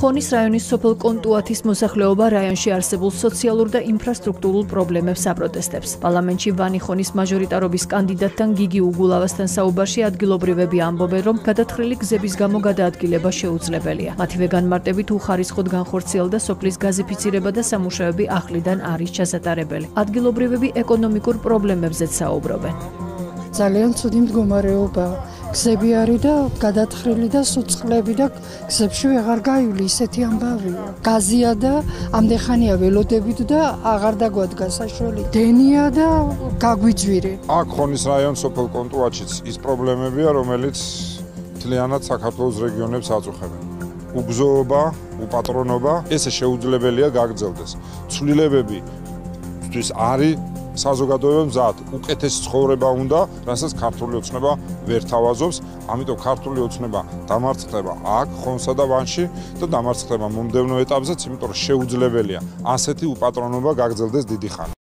ხონის რაიონის სოფელ კონტუათის მოსახლეობა რაიონში არსებულ სოციალურ და ინფრასტრუქტურულ პრობლემებს აპროტესტებს. პარლამენტში ვანი ხონის მაჟორიტარობის კანდიდატთან გიგი უგულავასთან საუბარში ადგილობრივები ამბობენ, რომ გადათხრილი გზების გამო გადაადგილება შეუძლებელია. მათივე განმარტებით უხარისხოდ განხორციელდა სოფლის გაზიფიცირება და სამუშაოები ახლიდან არის ჩასატარებელი. ადგილობრივები ეკონომიკურ პრობლემებზეც საუბრობენ. ძალიან ცუდი მდგომარეობაა. გზები არის და გადათხრილი და სუწყლები და გზებში ვეღარ გაივლი ისეთი ამბავია. გაზია და ამდეხანია ველოდებით და აღარ დაგვადგა საშველი. დენია და გაგვიძვირე. აქ ხონის რაიონ სოფელ კონტუაჩიც ის პრობლემებია, რომელიც თლიანად საქართველოს რეგიონებს აწუხებენ. უგზოობა, უპატრონობა, ესე შეუძლებელია გაგრძელდეს. ცვლილებები თვის არის საზოგადოებამ მზად უკეთეს ცხოვრება უნდა, რასაც ქართული ოცნება ვერ თავაზობს, ამიტომ ქართული ოცნება დამარცხდება აქ ხონსა და ვანში და დამარცხდება მომდევნო ეტაპზეც, იმიტომ რომ შეუძლებელია ასეთი უპატრონობა გაგრძელდეს დიდი ხანი.